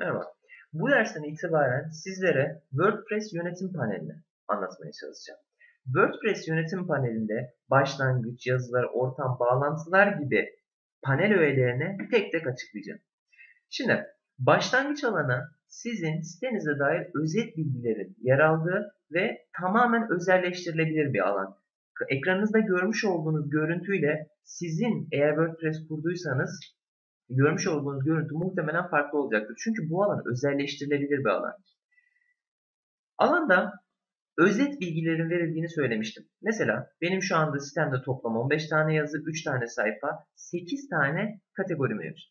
Merhaba. Bu dersten itibaren sizlere WordPress yönetim panelini anlatmaya çalışacağım. WordPress yönetim panelinde başlangıç, yazılar, ortam, bağlantılar gibi panel öğelerini tek tek açıklayacağım. Şimdi başlangıç alanı sizin sitenize dair özet bilgilerin yer aldığı ve tamamen özelleştirilebilir bir alan. Ekranınızda görmüş olduğunuz görüntüyle sizin eğer WordPress kurduysanız görmüş olduğunuz görüntü muhtemelen farklı olacaktır. Çünkü bu alan özelleştirilebilir bir alan. Alanda özet bilgilerin verildiğini söylemiştim. Mesela benim şu anda sitemde toplam 15 tane yazı, 3 tane sayfa, 8 tane kategori mevcut.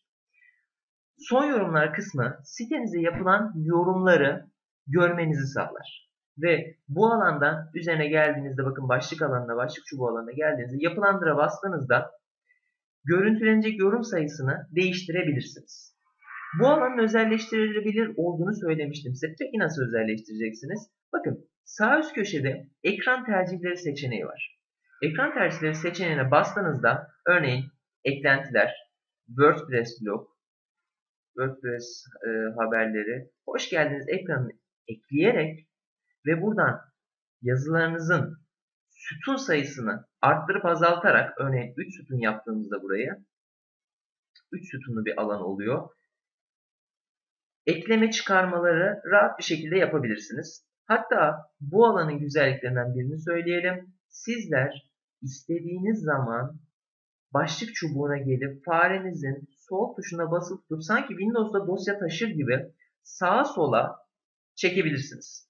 Son yorumlar kısmı sitenize yapılan yorumları görmenizi sağlar. Ve bu alanda üzerine geldiğinizde bakın başlık alanına, başlık çubuğu alanına geldiğinizde yapılandıra bastığınızda görüntülenecek yorum sayısını değiştirebilirsiniz. Bu alanın özelleştirilebilir olduğunu söylemiştim size. Peki nasıl özelleştireceksiniz? Bakın sağ üst köşede ekran tercihleri seçeneği var. Ekran tercihleri seçeneğine bastığınızda örneğin eklentiler, WordPress blog, WordPress e, haberleri, hoş geldiniz ekranını ekleyerek ve buradan yazılarınızın sütun sayısını arttırıp azaltarak örneğin 3 sütun yaptığımızda burayı 3 sütunlu bir alan oluyor. Ekleme çıkarmaları rahat bir şekilde yapabilirsiniz. Hatta bu alanın güzelliklerinden birini söyleyelim. Sizler istediğiniz zaman başlık çubuğuna gelip farenizin sol tuşuna basıp tutup sanki Windows'da dosya taşır gibi sağa sola çekebilirsiniz.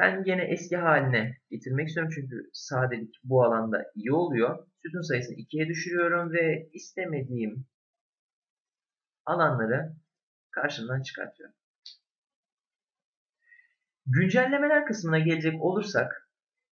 Ben yine eski haline getirmek istiyorum çünkü sadelik bu alanda iyi oluyor. Sütun sayısını 2'ye düşürüyorum ve istemediğim alanları karşımdan çıkartıyorum. Güncellemeler kısmına gelecek olursak,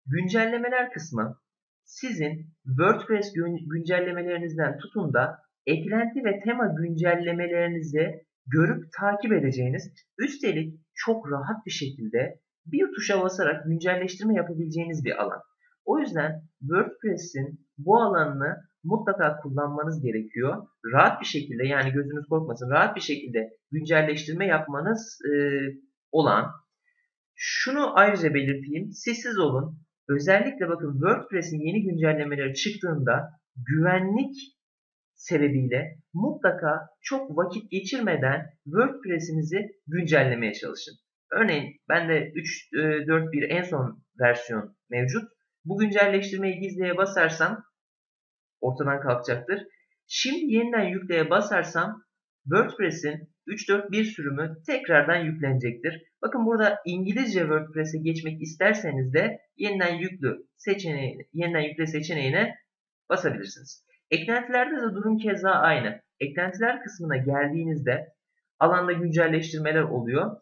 güncellemeler kısmı sizin WordPress güncellemelerinizden tutun da eklenti ve tema güncellemelerinizi görüp takip edeceğiniz, üstelik çok rahat bir şekilde bir tuşa basarak güncelleştirme yapabileceğiniz bir alan. O yüzden WordPress'in bu alanını mutlaka kullanmanız gerekiyor. Rahat bir şekilde yani gözünüz korkmasın rahat bir şekilde güncelleştirme yapmanız e, olan. Şunu ayrıca belirteyim. Sessiz olun. Özellikle bakın WordPress'in yeni güncellemeleri çıktığında güvenlik sebebiyle mutlaka çok vakit geçirmeden WordPress'inizi güncellemeye çalışın. Örneğin bende 3.4.1 e, en son versiyon mevcut. Bu güncelleştirmeyi gizleye basarsam ortadan kalkacaktır. Şimdi yeniden yükleye basarsam WordPress'in 3.4.1 sürümü tekrardan yüklenecektir. Bakın burada İngilizce WordPress'e geçmek isterseniz de yeniden yüklü seçeneğine, yeniden yükle seçeneğine basabilirsiniz. Eklentilerde de durum keza aynı. Eklentiler kısmına geldiğinizde alanda güncelleştirmeler oluyor.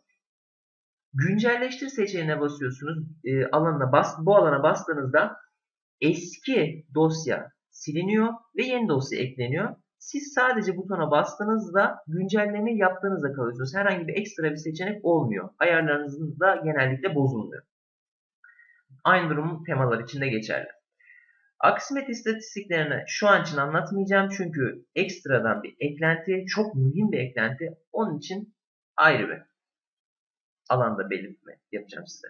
Güncelleştir seçeneğine basıyorsunuz. E, alanına bas, bu alana bastığınızda eski dosya siliniyor ve yeni dosya ekleniyor. Siz sadece butona bastığınızda güncelleme yaptığınızda kalıyorsunuz. Herhangi bir ekstra bir seçenek olmuyor. Ayarlarınızın da genellikle bozulmuyor. Aynı durum temalar için de geçerli. Aksimet istatistiklerini şu an için anlatmayacağım çünkü ekstradan bir eklenti, çok mühim bir eklenti. Onun için ayrı bir alanda belirtme yapacağım size.